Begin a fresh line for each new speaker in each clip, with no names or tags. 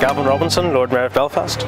Robinson, Lord Mayor of Belfast.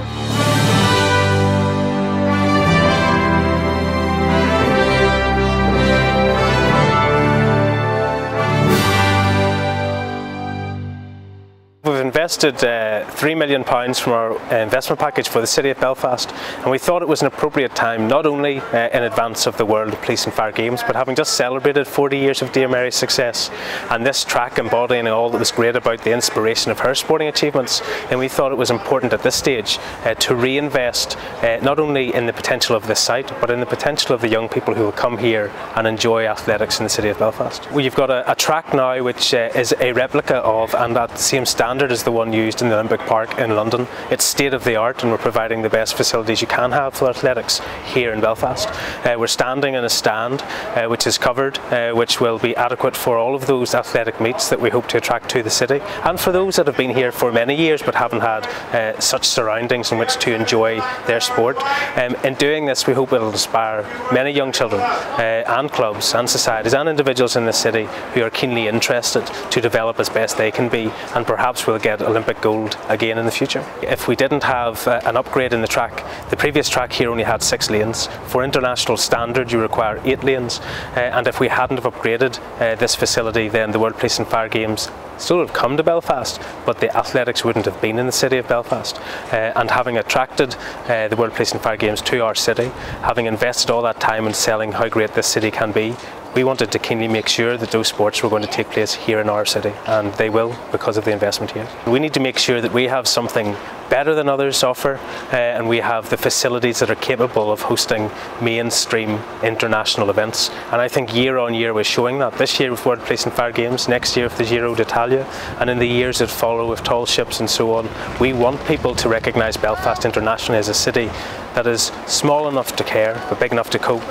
Invested uh, £3 million from our uh, investment package for the City of Belfast and we thought it was an appropriate time not only uh, in advance of the World Police and Fire Games but having just celebrated 40 years of Dame Mary's success and this track embodying all that was great about the inspiration of her sporting achievements and we thought it was important at this stage uh, to reinvest uh, not only in the potential of this site but in the potential of the young people who will come here and enjoy athletics in the City of Belfast. We've got a, a track now which uh, is a replica of and that same standard standard the one used in the Olympic Park in London. It's state of the art and we're providing the best facilities you can have for athletics here in Belfast. Uh, we're standing in a stand uh, which is covered, uh, which will be adequate for all of those athletic meets that we hope to attract to the city and for those that have been here for many years but haven't had uh, such surroundings in which to enjoy their sport. Um, in doing this we hope it will inspire many young children uh, and clubs and societies and individuals in the city who are keenly interested to develop as best they can be and perhaps we'll get Olympic gold again in the future. If we didn't have uh, an upgrade in the track, the previous track here only had six lanes. For international standard you require eight lanes uh, and if we hadn't have upgraded uh, this facility then the World Police and Fire Games still would have come to Belfast but the athletics wouldn't have been in the city of Belfast uh, and having attracted uh, the World Police and Fire Games to our city, having invested all that time in selling how great this city can be, we wanted to keenly make sure that those sports were going to take place here in our city and they will because of the investment here. We need to make sure that we have something better than others offer uh, and we have the facilities that are capable of hosting mainstream international events and I think year on year we're showing that. This year with World Police and Fire Games, next year with the Giro d'Italia and in the years that follow with tall ships and so on. We want people to recognise Belfast internationally as a city that is small enough to care but big enough to cope